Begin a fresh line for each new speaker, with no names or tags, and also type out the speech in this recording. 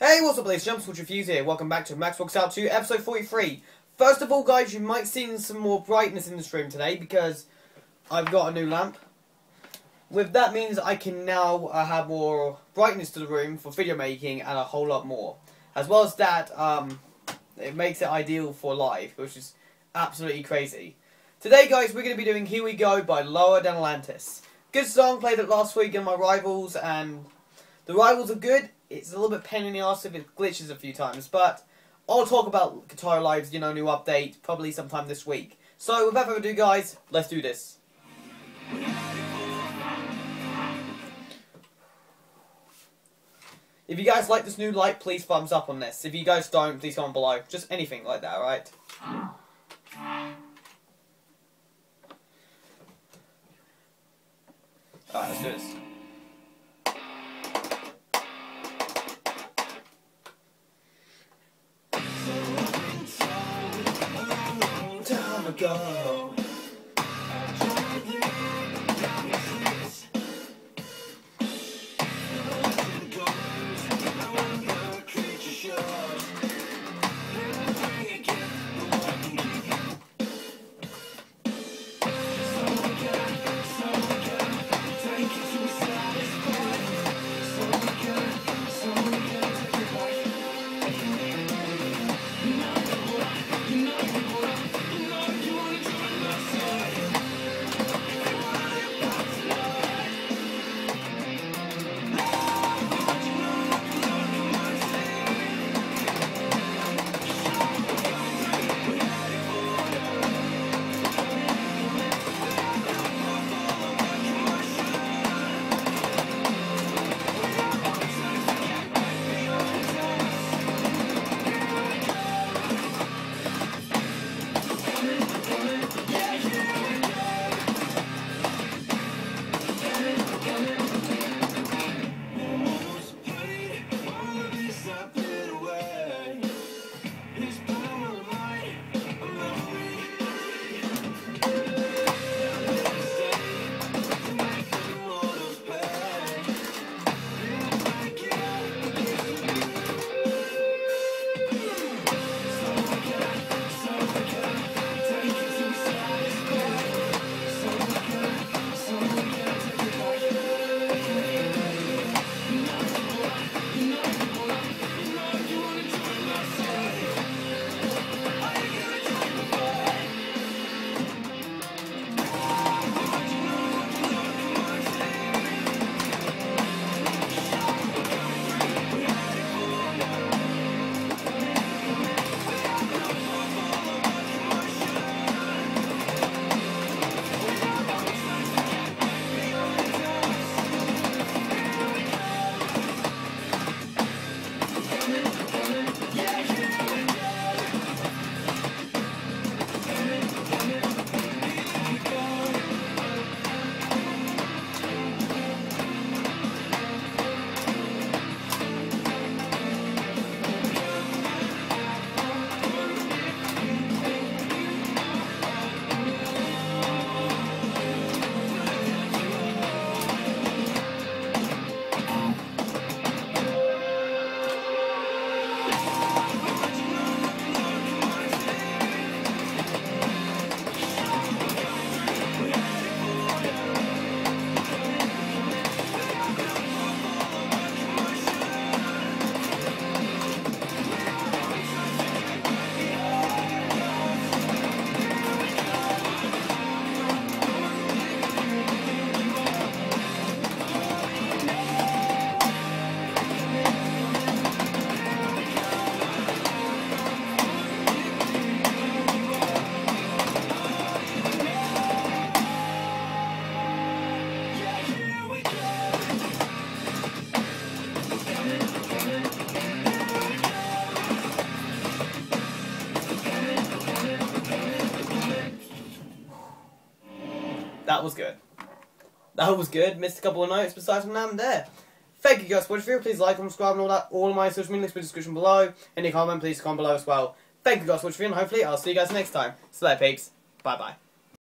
Hey, what's up, ladies and? Switch Reviews here. Welcome back to Max Rocks Out To, episode 43. First of all, guys, you might see some more brightness in the stream today because I've got a new lamp. With that means I can now uh, have more brightness to the room for video making and a whole lot more. As well as that, um, it makes it ideal for live, which is absolutely crazy. Today, guys, we're going to be doing Here We Go by Lower Than Atlantis. Good song, played it last week in my Rivals, and the Rivals are good it's a little bit pain in the ass if it glitches a few times, but I'll talk about Guitar Live's, you know, new update probably sometime this week. So, without further ado, guys, let's do this. If you guys like this new light, please thumbs up on this. If you guys don't, please comment below. Just anything like that, alright? Alright, let's do this. Go. That was good. That was good. Missed a couple of notes, besides from that, I'm there. Thank you guys for watching. Please like, and subscribe, and all that. All of my social media links in the description below. Any comment, please comment below as well. Thank you guys for watching, and hopefully I'll see you guys next time. So there, peeps. Bye bye.